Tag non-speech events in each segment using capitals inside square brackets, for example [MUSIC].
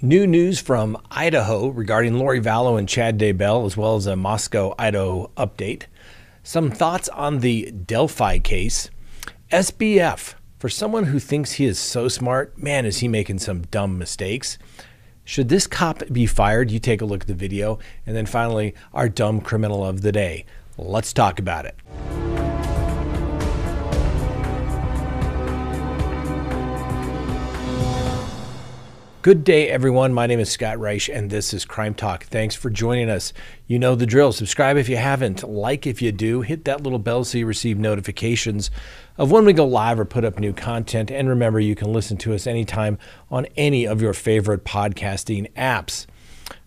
New news from Idaho regarding Lori Vallow and Chad Daybell, as well as a Moscow, Idaho update. Some thoughts on the Delphi case. SBF, for someone who thinks he is so smart, man, is he making some dumb mistakes. Should this cop be fired? You take a look at the video. And then finally, our dumb criminal of the day. Let's talk about it. Good day, everyone. My name is Scott Reisch, and this is Crime Talk. Thanks for joining us. You know the drill. Subscribe if you haven't, like if you do, hit that little bell so you receive notifications of when we go live or put up new content. And remember, you can listen to us anytime on any of your favorite podcasting apps.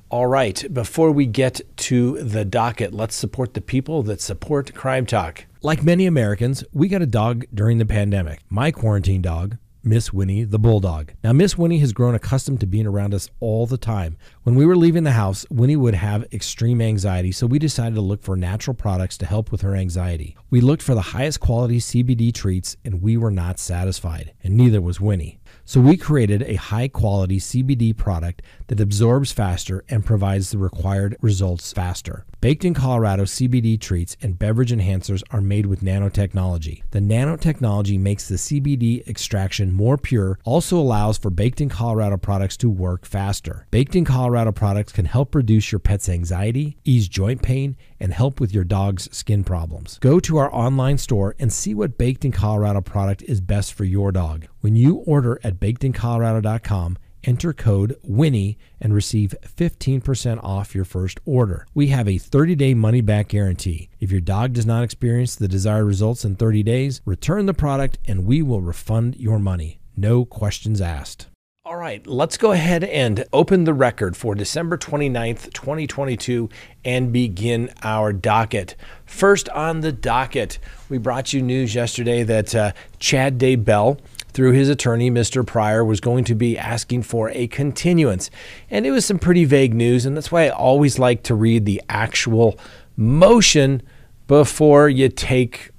All right, before we get to the docket, let's support the people that support Crime Talk. Like many Americans, we got a dog during the pandemic. My quarantine dog, Miss Winnie the Bulldog. Now, Miss Winnie has grown accustomed to being around us all the time. When we were leaving the house, Winnie would have extreme anxiety, so we decided to look for natural products to help with her anxiety. We looked for the highest quality CBD treats, and we were not satisfied, and neither was Winnie. So we created a high quality CBD product that absorbs faster and provides the required results faster. Baked in Colorado CBD treats and beverage enhancers are made with nanotechnology. The nanotechnology makes the CBD extraction more pure, also allows for baked in Colorado products to work faster. Baked in Colorado products can help reduce your pet's anxiety, ease joint pain, and help with your dog's skin problems. Go to our online store and see what Baked in Colorado product is best for your dog. When you order at bakedincolorado.com, enter code WINNIE and receive 15% off your first order. We have a 30 day money back guarantee. If your dog does not experience the desired results in 30 days, return the product and we will refund your money. No questions asked. All right, let's go ahead and open the record for December 29th, 2022, and begin our docket. First on the docket, we brought you news yesterday that uh, Chad Daybell through his attorney, Mr. Prior, was going to be asking for a continuance. And it was some pretty vague news, and that's why I always like to read the actual motion before you take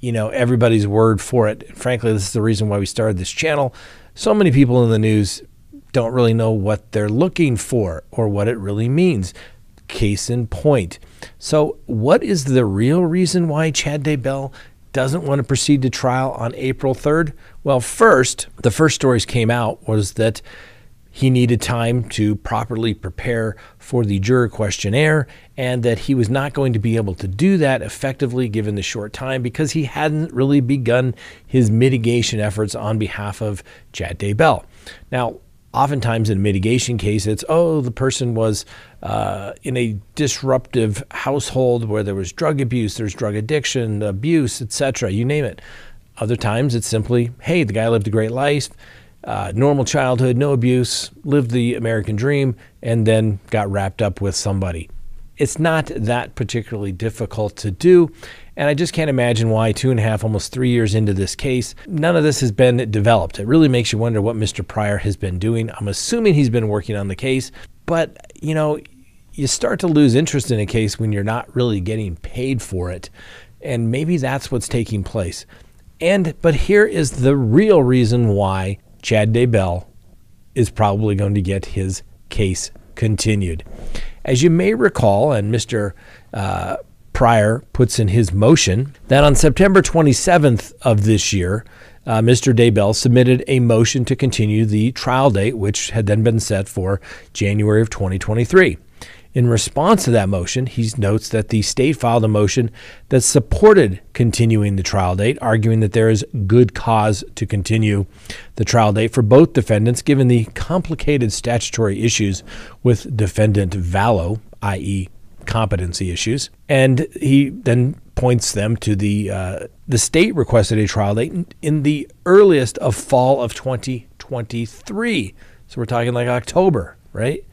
you know everybody's word for it. Frankly, this is the reason why we started this channel. So many people in the news don't really know what they're looking for or what it really means. Case in point. So, what is the real reason why Chad Daybell doesn't want to proceed to trial on April 3rd? Well, first, the first stories came out was that he needed time to properly prepare for the juror questionnaire and that he was not going to be able to do that effectively given the short time because he hadn't really begun his mitigation efforts on behalf of Chad Daybell. Now, oftentimes in a mitigation case, it's, oh, the person was uh, in a disruptive household where there was drug abuse, there's drug addiction, abuse, etc. You name it. Other times it's simply, hey, the guy lived a great life, uh, normal childhood, no abuse, lived the American dream, and then got wrapped up with somebody. It's not that particularly difficult to do. And I just can't imagine why, two and a half, almost three years into this case, none of this has been developed. It really makes you wonder what Mr. Prior has been doing. I'm assuming he's been working on the case, but, you know, you start to lose interest in a case when you're not really getting paid for it. And maybe that's what's taking place. And, but here is the real reason why Chad Daybell is probably going to get his case continued. As you may recall, and Mr. Uh, Prior puts in his motion, that on September 27th of this year, uh, Mr. Daybell submitted a motion to continue the trial date, which had then been set for January of 2023. In response to that motion, he notes that the state filed a motion that supported continuing the trial date, arguing that there is good cause to continue the trial date for both defendants, given the complicated statutory issues with defendant Vallow, i.e., competency issues. And he then points them to the uh, the state requested a trial date in the earliest of fall of 2023. So we're talking like October, right?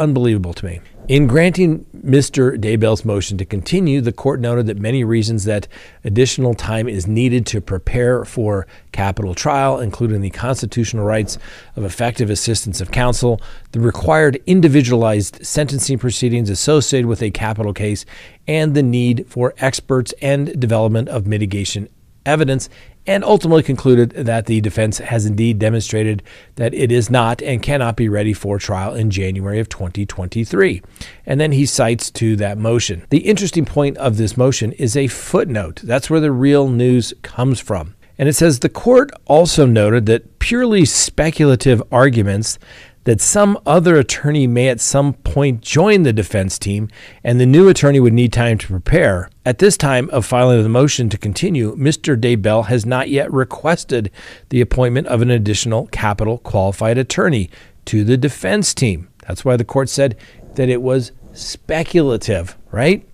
Unbelievable to me. In granting Mr. Daybell's motion to continue, the court noted that many reasons that additional time is needed to prepare for capital trial, including the constitutional rights of effective assistance of counsel, the required individualized sentencing proceedings associated with a capital case, and the need for experts and development of mitigation evidence and ultimately concluded that the defense has indeed demonstrated that it is not and cannot be ready for trial in January of 2023. And then he cites to that motion. The interesting point of this motion is a footnote. That's where the real news comes from. And it says the court also noted that purely speculative arguments that some other attorney may at some point join the defense team and the new attorney would need time to prepare. At this time of filing the motion to continue, Mr. Daybell has not yet requested the appointment of an additional capital qualified attorney to the defense team. That's why the court said that it was speculative, right?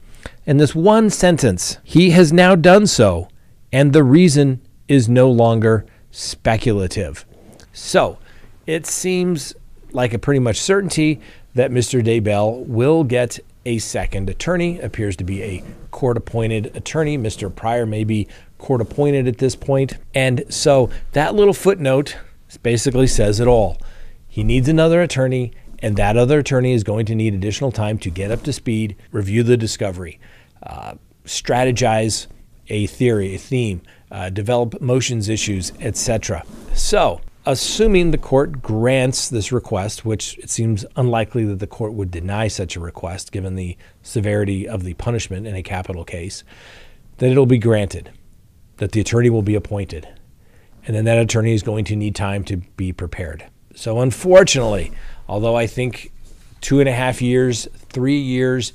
In this one sentence, he has now done so, and the reason is no longer speculative. So it seems like a pretty much certainty that Mr. Daybell will get a second attorney. Appears to be a court appointed attorney. Mr. Prior may be court appointed at this point. And so that little footnote basically says it all. He needs another attorney, and that other attorney is going to need additional time to get up to speed, review the discovery, uh, strategize a theory, a theme, uh, develop motions issues, etc. So assuming the court grants this request, which it seems unlikely that the court would deny such a request given the severity of the punishment in a capital case, that it'll be granted, that the attorney will be appointed. And then that attorney is going to need time to be prepared. So, unfortunately, although I think two and a half years, three years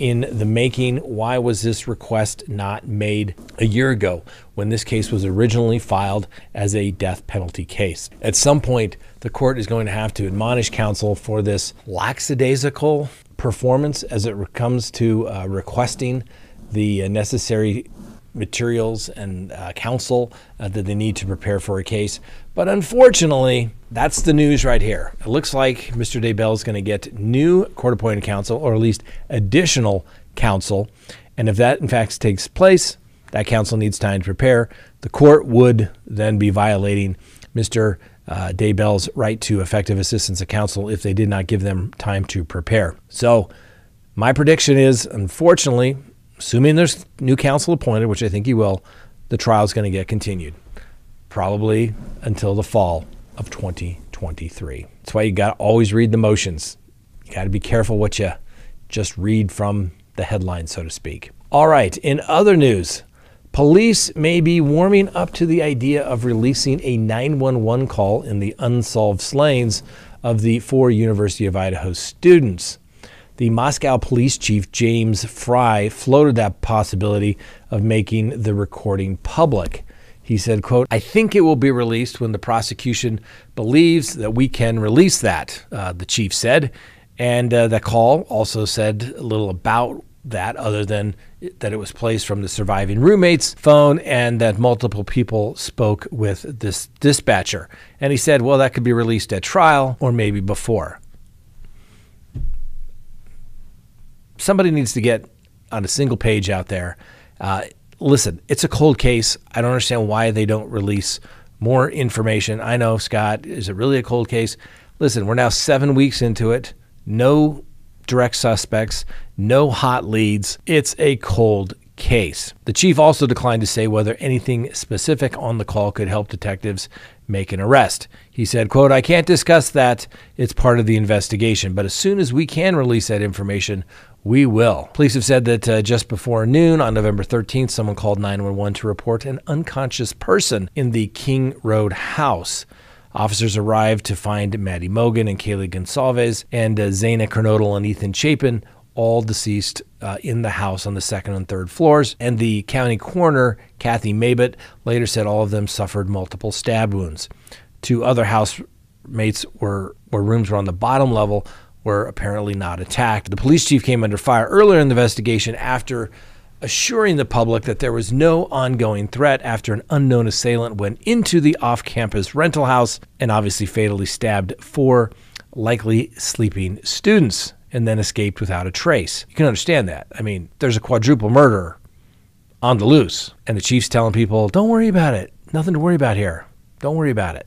in the making. Why was this request not made a year ago when this case was originally filed as a death penalty case? At some point, the court is going to have to admonish counsel for this lackadaisical performance as it comes to uh, requesting the necessary materials and uh, counsel uh, that they need to prepare for a case. But unfortunately, that's the news right here. It looks like Mr. Daybell is going to get new court appointed counsel, or at least additional counsel. And if that in fact takes place, that counsel needs time to prepare. The court would then be violating Mr. Uh, Daybell's right to effective assistance of counsel if they did not give them time to prepare. So, my prediction is, unfortunately, assuming there's new counsel appointed, which I think he will, the trial is going to get continued, probably until the fall of 2023. That's why you got to always read the motions. You got to be careful what you just read from the headline, so to speak. All right, in other news, police may be warming up to the idea of releasing a 911 call in the unsolved slayings of the four University of Idaho students the Moscow police chief, James Fry floated that possibility of making the recording public. He said, quote, I think it will be released when the prosecution believes that we can release that, uh, the chief said. And uh, the call also said a little about that, other than that it was placed from the surviving roommate's phone and that multiple people spoke with this dispatcher. And he said, well, that could be released at trial or maybe before. somebody needs to get on a single page out there. Uh, listen, it's a cold case. I don't understand why they don't release more information. I know, Scott, is it really a cold case? Listen, we're now seven weeks into it. No direct suspects, no hot leads. It's a cold case. The chief also declined to say whether anything specific on the call could help detectives make an arrest. He said, quote, I can't discuss that. It's part of the investigation, but as soon as we can release that information, we will. Police have said that uh, just before noon on November 13th, someone called 911 to report an unconscious person in the King Road house. Officers arrived to find Maddie Mogen and Kaylee Goncalves and uh, Xana Kernodle and Ethan Chapin, all deceased uh, in the house on the second and third floors. And the county coroner, Cathy Mabbutt, later said all of them suffered multiple stab wounds. Two other housemates were, where rooms were on the bottom level were apparently not attacked. The police chief came under fire earlier in the investigation after assuring the public that there was no ongoing threat after an unknown assailant went into the off campus rental house and obviously fatally stabbed four likely sleeping students and then escaped without a trace. You can understand that. I mean, there's a quadruple murder on the loose, and the chief's telling people, don't worry about it. Nothing to worry about here. Don't worry about it.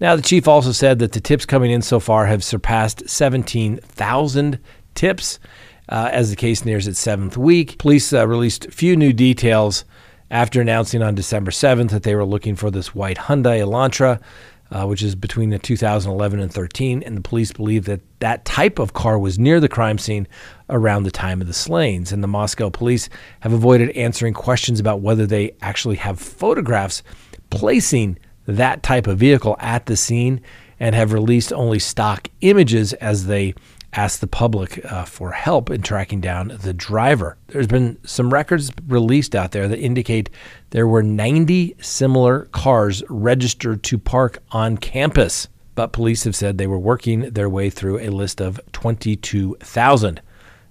Now, the chief also said that the tips coming in so far have surpassed 17,000 tips uh, as the case nears its seventh week. Police uh, released few new details after announcing on December 7th that they were looking for this white Hyundai Elantra, uh, which is between the 2011 and 13, and the police believe that that type of car was near the crime scene around the time of the slayings. And the Moscow police have avoided answering questions about whether they actually have photographs placing that type of vehicle at the scene and have released only stock images as they ask the public uh, for help in tracking down the driver. There's been some records released out there that indicate there were 90 similar cars registered to park on campus, but police have said they were working their way through a list of 22,000.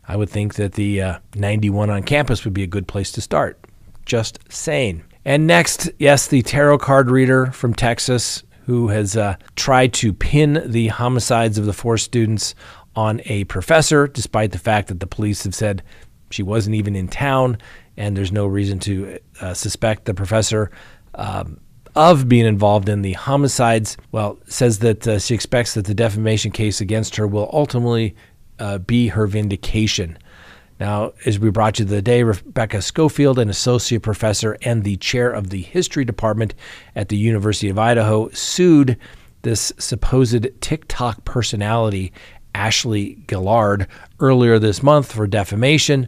I would think that the uh, 91 on campus would be a good place to start. Just saying. And next, yes, the tarot card reader from Texas who has uh, tried to pin the homicides of the four students on a professor, despite the fact that the police have said she wasn't even in town and there's no reason to uh, suspect the professor um, of being involved in the homicides. Well, says that uh, she expects that the defamation case against her will ultimately uh, be her vindication. Now, as we brought you the day, Rebecca Schofield, an associate professor and the chair of the history department at the University of Idaho, sued this supposed TikTok personality Ashley Gillard earlier this month for defamation.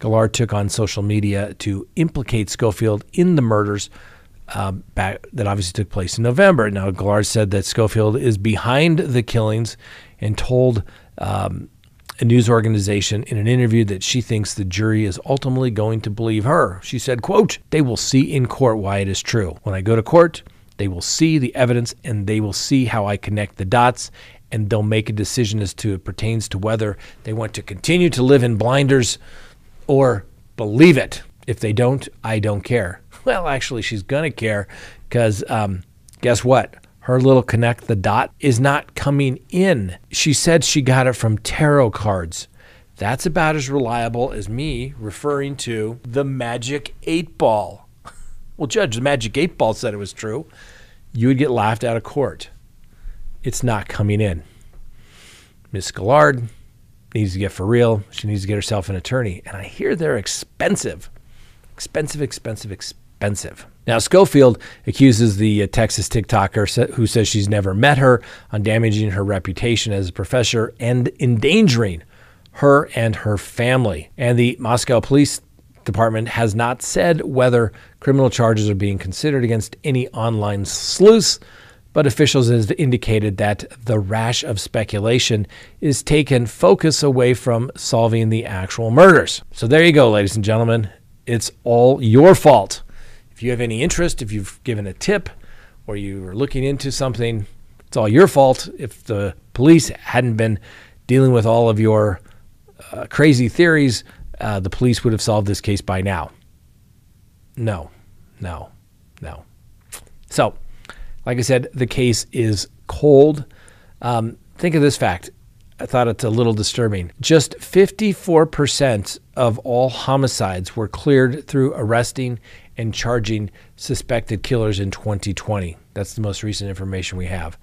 Gillard took on social media to implicate Schofield in the murders um, back, that obviously took place in November. Now, Gillard said that Schofield is behind the killings and told um, a news organization in an interview that she thinks the jury is ultimately going to believe her. She said, quote, they will see in court why it is true. When I go to court, they will see the evidence and they will see how I connect the dots and they'll make a decision as to it pertains to whether they want to continue to live in blinders or believe it. If they don't, I don't care. [LAUGHS] Well, actually, she's going to care because um, guess what? Her little connect the dot is not coming in. She said she got it from tarot cards. That's about as reliable as me referring to the magic eight ball. [LAUGHS] Well, Judge, the magic eight ball said it was true. You would get laughed out of court it's not coming in. Miss Gillard needs to get for real. She needs to get herself an attorney. And I hear they're expensive. Expensive, expensive, expensive. Now, Schofield accuses the uh, Texas TikToker who says she's never met her on damaging her reputation as a professor and endangering her and her family. And the Moscow Police Department has not said whether criminal charges are being considered against any online sleuths but officials have indicated that the rash of speculation is taken focus away from solving the actual murders. So there you go, ladies and gentlemen. It's all your fault. If you have any interest, if you've given a tip, or you are looking into something, it's all your fault. If the police hadn't been dealing with all of your uh, crazy theories, uh, the police would have solved this case by now. No, no, no. So, like I said, the case is cold. Um, think of this fact. I thought it's a little disturbing. Just 54% of all homicides were cleared through arresting and charging suspected killers in 2020. That's the most recent information we have.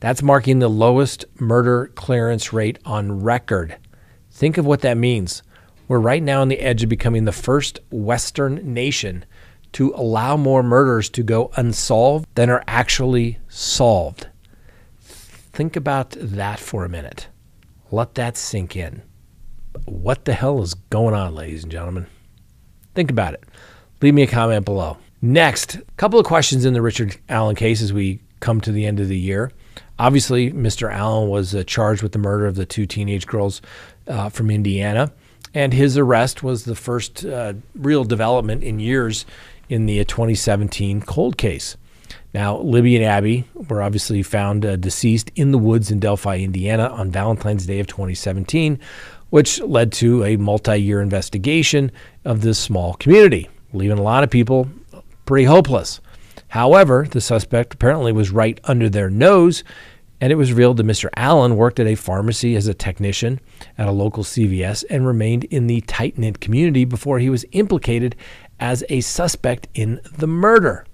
That's marking the lowest murder clearance rate on record. Think of what that means. We're right now on the edge of becoming the first Western nation to allow more murders to go unsolved than are actually solved. Think about that for a minute. Let that sink in. What the hell is going on, ladies and gentlemen? Think about it. Leave me a comment below. Next, a couple of questions in the Richard Allen case as we come to the end of the year. Obviously, Mr. Allen was uh, charged with the murder of the two teenage girls uh, from Indiana, and his arrest was the first uh, real development in years in the 2017 cold case. Now, Libby and Abby were obviously found uh, deceased in the woods in Delphi, Indiana on Valentine's Day of 2017, which led to a multi year investigation of this small community, leaving a lot of people pretty hopeless. However, the suspect apparently was right under their nose, and it was revealed that Mr. Allen worked at a pharmacy as a technician at a local CVS and remained in the tight knit community before he was implicated as a suspect in the murder.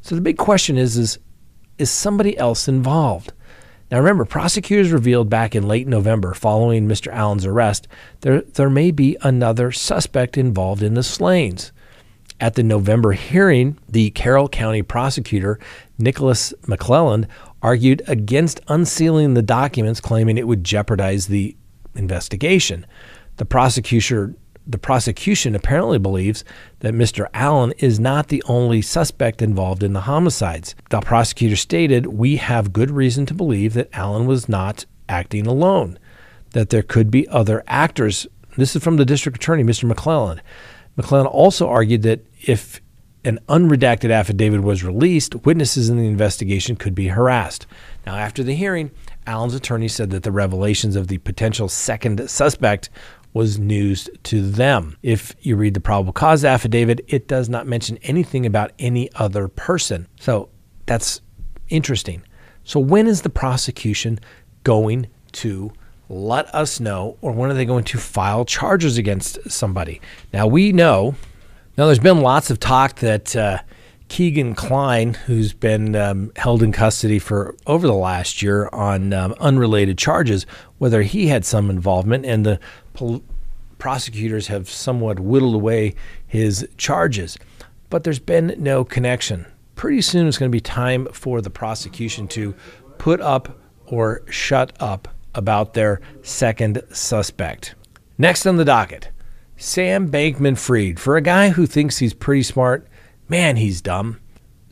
So the big question is is is somebody else involved? Now remember, prosecutors revealed back in late November following Mr. Allen's arrest there there may be another suspect involved in the slayings. At the November hearing, the Carroll County prosecutor, Nicholas McLeland, argued against unsealing the documents, claiming it would jeopardize the investigation. The prosecutor the prosecution apparently believes that Mr. Allen is not the only suspect involved in the homicides. The prosecutor stated, We have good reason to believe that Allen was not acting alone, that there could be other actors. This is from the district attorney, Mr. McLeland. McLeland also argued that if an unredacted affidavit was released, witnesses in the investigation could be harassed. Now, after the hearing, Allen's attorney said that the revelations of the potential second suspect was news to them. If you read the probable cause affidavit, it does not mention anything about any other person. So that's interesting. So, when is the prosecution going to let us know, or when are they going to file charges against somebody? Now, we know, now there's been lots of talk that. Uh, Kegan Kline, who's been um, held in custody for over the last year on um, unrelated charges, whether he had some involvement, and the pol- prosecutors have somewhat whittled away his charges. But there's been no connection. Pretty soon it's going to be time for the prosecution to put up or shut up about their second suspect. Next on the docket, Sam Bankman Fried. For a guy who thinks he's pretty smart, man, he's dumb.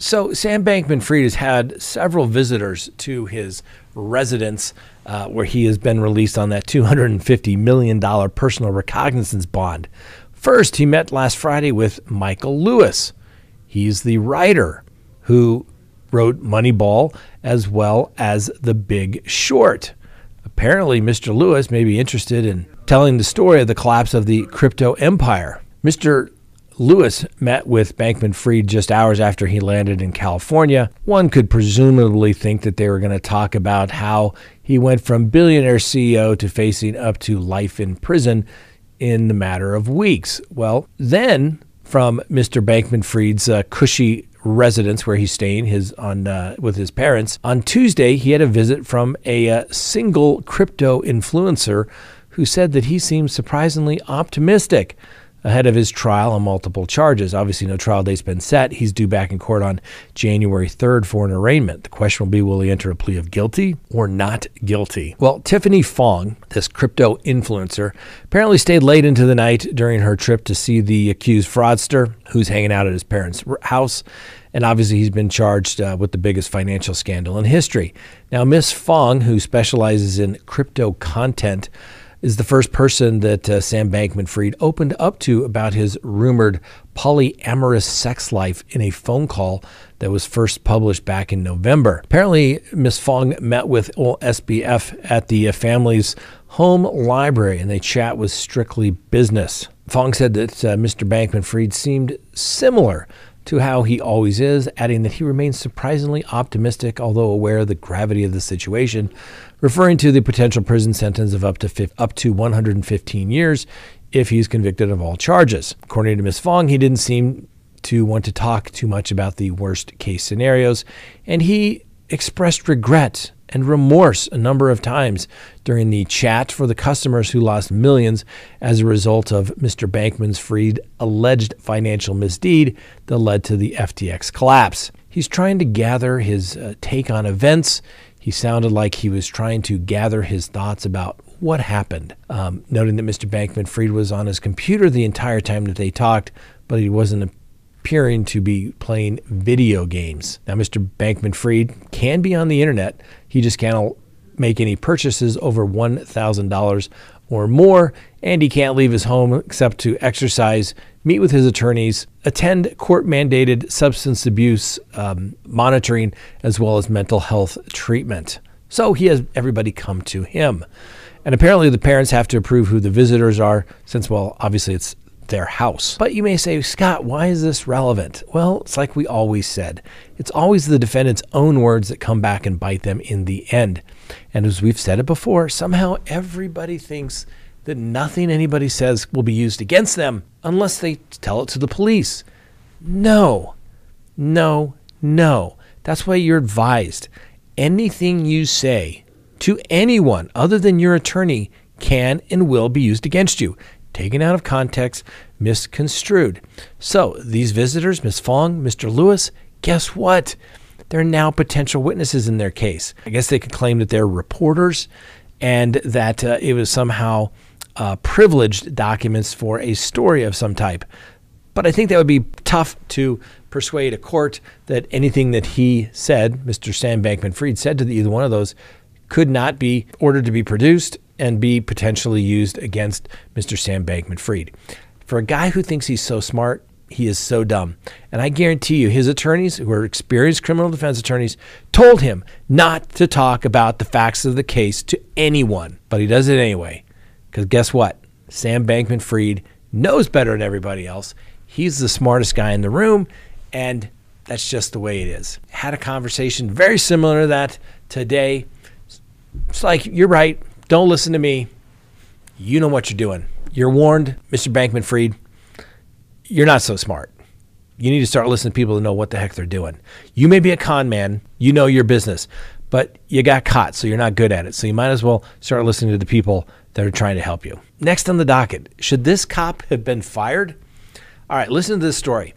So, Sam Bankman Fried has had several visitors to his residence uh, where he has been released on that $250 million personal recognizance bond. First, he met last Friday with Michael Lewis. He's the writer who wrote Moneyball as well as The Big Short. Apparently, Mr. Lewis may be interested in telling the story of the collapse of the crypto empire. Mr. Lewis met with Bankman Fried just hours after he landed in California. One could presumably think that they were going to talk about how he went from billionaire CEO to facing up to life in prison in the matter of weeks. Well, then from Mr. Bankman Fried's uh, cushy residence where he's staying his on uh, with his parents on Tuesday he had a visit from a uh, single crypto influencer who said that he seemed surprisingly optimistic ahead of his trial on multiple charges. Obviously, no trial date's been set. He's due back in court on January 3rd for an arraignment. The question will be will he enter a plea of guilty or not guilty? Well, Tiffany Fong, this crypto influencer, apparently stayed late into the night during her trip to see the accused fraudster who's hanging out at his parents' house. And obviously, he's been charged uh, with the biggest financial scandal in history. Now, Miss Fong, who specializes in crypto content, is the first person that uh, Sam Bankman Fried opened up to about his rumored polyamorous sex life in a phone call that was first published back in November. Apparently, Ms. Fong met with SBF at the uh, family's home library and they chat was strictly business. Fong said that uh, Mr. Bankman Fried seemed similar to how he always is, adding that he remains surprisingly optimistic, although aware of the gravity of the situation, referring to the potential prison sentence of up to 50, up to 115 years if he's convicted of all charges. According to Ms. Fong, he didn't seem to want to talk too much about the worst case scenarios, and he expressed regret and remorse a number of times during the chat for the customers who lost millions as a result of Mr. Bankman's Fried alleged financial misdeed that led to the FTX collapse. He's trying to gather his uh, take on events. He sounded like he was trying to gather his thoughts about what happened, um, noting that Mr. Bankman Fried was on his computer the entire time that they talked, but he wasn't appearing to be playing video games. Now, Mr. Bankman Fried can be on the internet, he just can't make any purchases over $1,000 or more, and he can't leave his home except to exercise, meet with his attorneys, attend court mandated substance abuse um, monitoring, as well as mental health treatment. So he has everybody come to him. And apparently, the parents have to approve who the visitors are, since, well, obviously it's their house. But you may say, Scott, why is this relevant? Well, it's like we always said it's always the defendant's own words that come back and bite them in the end. And as we've said it before, somehow everybody thinks that nothing anybody says will be used against them unless they tell it to the police. No, no, no. That's why you're advised. Anything you say to anyone other than your attorney can and will be used against you taken out of context, misconstrued. So these visitors, Ms. Fong, Mr. Lewis, guess what? They're now potential witnesses in their case. I guess they could claim that they're reporters and that uh, it was somehow uh, privileged documents for a story of some type. But I think that would be tough to persuade a court that anything that he said, Mr. Sam Bankman Fried said to either one of those, could not be ordered to be produced and be potentially used against Mr. Sam Bankman Fried. For a guy who thinks he's so smart, he is so dumb. And I guarantee you, his attorneys, who are experienced criminal defense attorneys, told him not to talk about the facts of the case to anyone. But he does it anyway. Because guess what? Sam Bankman Fried knows better than everybody else. He's the smartest guy in the room. And that's just the way it is. Had a conversation very similar to that today. It's like, you're right. Don't listen to me. You know what you're doing. You're warned, Mr. Bankman Fried. You're not so smart. You need to start listening to people to know what the heck they're doing. You may be a con man, you know your business, but you got caught, so you're not good at it. So you might as well start listening to the people that are trying to help you. Next on the docket, should this cop have been fired? All right, listen to this story.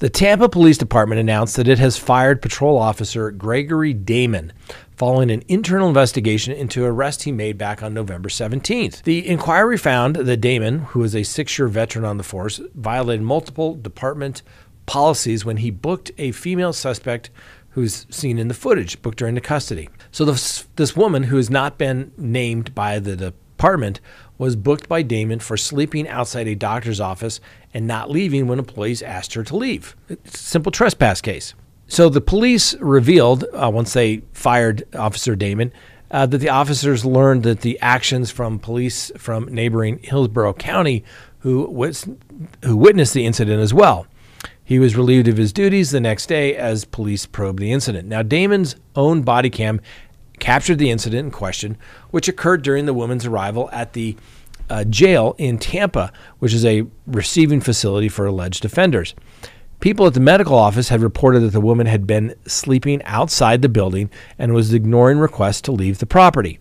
The Tampa Police Department announced that it has fired patrol officer Gregory Damon following an internal investigation into arrest he made back on November 17th. The inquiry found that Damon, who is a six year veteran on the force, violated multiple department policies when he booked a female suspect who's seen in the footage, booked her into custody. So this, this woman, who has not been named by the department, was booked by Damon for sleeping outside a doctor's office and not leaving when employees asked her to leave. Simple trespass case. So the police revealed, uh, once they fired Officer Damon, uh, that the officers learned that the actions from police from neighboring Hillsborough County who, was, who witnessed the incident as well. He was relieved of his duties the next day as police probed the incident. Now, Damon's own body cam captured the incident in question, which occurred during the woman's arrival at the uh, jail in Tampa, which is a receiving facility for alleged offenders. People at the medical office had reported that the woman had been sleeping outside the building and was ignoring requests to leave the property.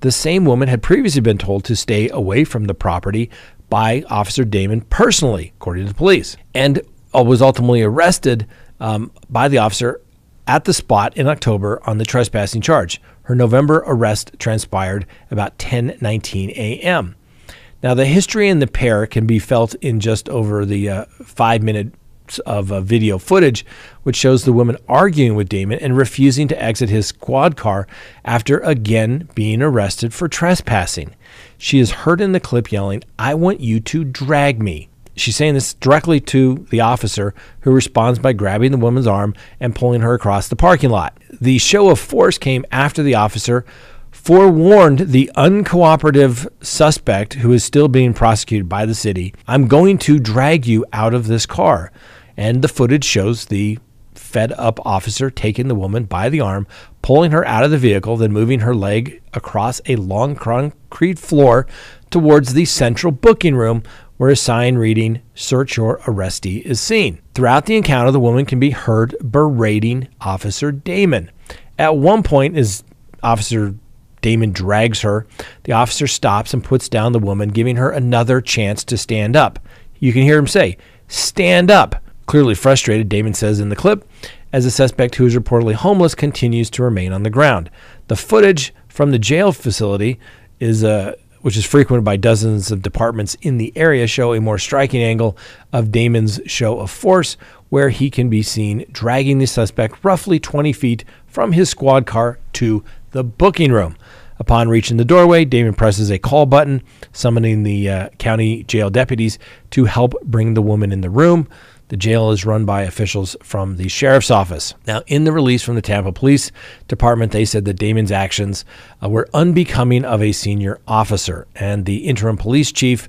The same woman had previously been told to stay away from the property by Officer Damon personally, according to the police, and uh, was ultimately arrested um, by the officer at the spot in October on the trespassing charge. Her November arrest transpired about 10:19 a.m. Now, the history in the pair can be felt in just over the uh, five minutes of uh, video footage, which shows the woman arguing with Damon and refusing to exit his squad car after again being arrested for trespassing. She is heard in the clip yelling, I want you to drag me. She's saying this directly to the officer, who responds by grabbing the woman's arm and pulling her across the parking lot. The show of force came after the officer forewarned the uncooperative suspect who is still being prosecuted by the city I'm going to drag you out of this car. And the footage shows the fed up officer taking the woman by the arm, pulling her out of the vehicle, then moving her leg across a long concrete floor towards the central booking room where a sign reading Search Your Arrestee is seen. Throughout the encounter, the woman can be heard berating Officer Damon. At one point, as Officer Damon drags her. The officer stops and puts down the woman, giving her another chance to stand up. You can hear him say, Stand up. Clearly frustrated, Damon says in the clip, as the suspect, who is reportedly homeless, continues to remain on the ground. The footage from the jail facility is uh, which is frequented by dozens of departments in the area, show a more striking angle of Damon's show of force, where he can be seen dragging the suspect roughly 20 feet from his squad car to the booking room. Upon reaching the doorway, Damon presses a call button, summoning the uh, county jail deputies to help bring the woman in the room. The jail is run by officials from the sheriff's office. Now, in the release from the Tampa Police Department, they said that Damon's actions uh, were unbecoming of a senior officer. And the interim police chief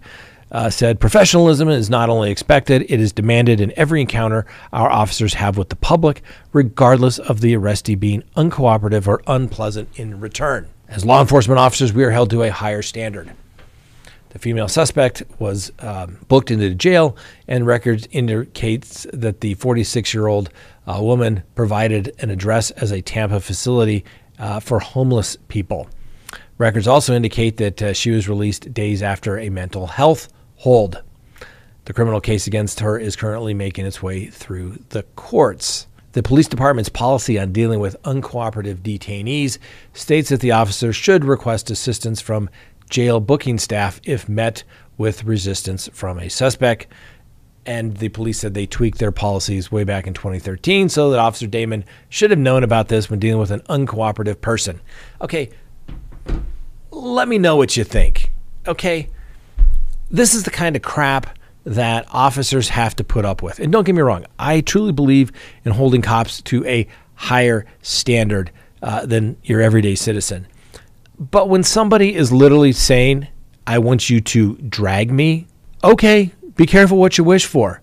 uh, said professionalism is not only expected, it is demanded in every encounter our officers have with the public, regardless of the arrestee being uncooperative or unpleasant in return. As law enforcement officers, we are held to a higher standard. The female suspect was um, booked into the jail, and records indicates that the 46-year-old uh, woman provided an address as a Tampa facility uh, for homeless people. Records also indicate that uh, she was released days after a mental health hold. The criminal case against her is currently making its way through the courts. The police department's policy on dealing with uncooperative detainees states that the officer should request assistance from jail booking staff if met with resistance from a suspect. And the police said they tweaked their policies way back in 2013 so that Officer Damon should have known about this when dealing with an uncooperative person. Okay, let me know what you think. Okay, this is the kind of crap that officers have to put up with. And don't get me wrong, I truly believe in holding cops to a higher standard uh, than your everyday citizen. But when somebody is literally saying, I want you to drag me, okay, be careful what you wish for.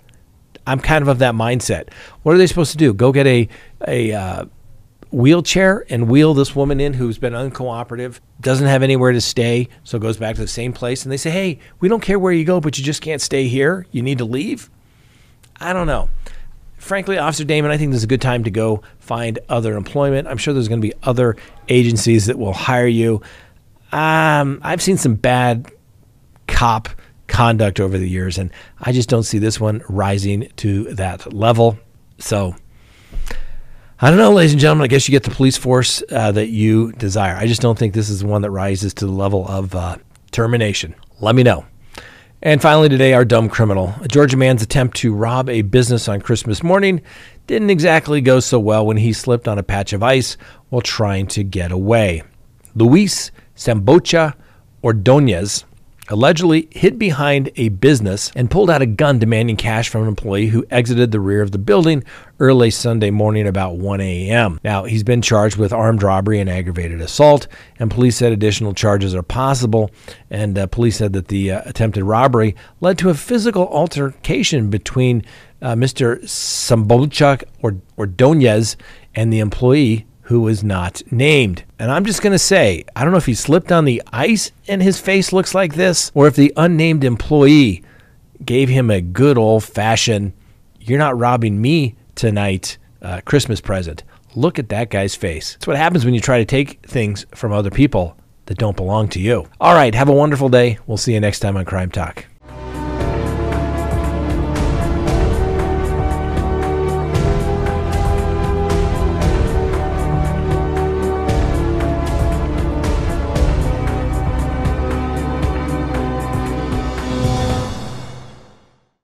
I'm kind of of that mindset. What are they supposed to do? Go get a, a, uh, wheelchair and wheel this woman in who's been uncooperative, doesn't have anywhere to stay, so goes back to the same place. And they say, hey, we don't care where you go, but you just can't stay here. You need to leave. I don't know. Frankly, Officer Damon, I think this is a good time to go find other employment. I'm sure there's going to be other agencies that will hire you. Um, I've seen some bad cop conduct over the years, and I just don't see this one rising to that level. So, I don't know, ladies and gentlemen. I guess you get the police force uh, that you desire. I just don't think this is one that rises to the level of uh, termination. Let me know. And finally, today, our dumb criminal. A Georgia man's attempt to rob a business on Christmas morning didn't exactly go so well when he slipped on a patch of ice while trying to get away. Luis Sambocha Ordonez allegedly hid behind a business and pulled out a gun demanding cash from an employee who exited the rear of the building early Sunday morning about 1 a.m. Now, he's been charged with armed robbery and aggravated assault, and police said additional charges are possible. And uh, police said that the uh, attempted robbery led to a physical altercation between uh, Mr. Sambolchuk or Ordonez and the employee who was not named. And I'm just going to say, I don't know if he slipped on the ice and his face looks like this, or if the unnamed employee gave him a good old fashioned, you're not robbing me tonight uh, Christmas present. Look at that guy's face. That's what happens when you try to take things from other people that don't belong to you. All right, have a wonderful day. We'll see you next time on Crime Talk.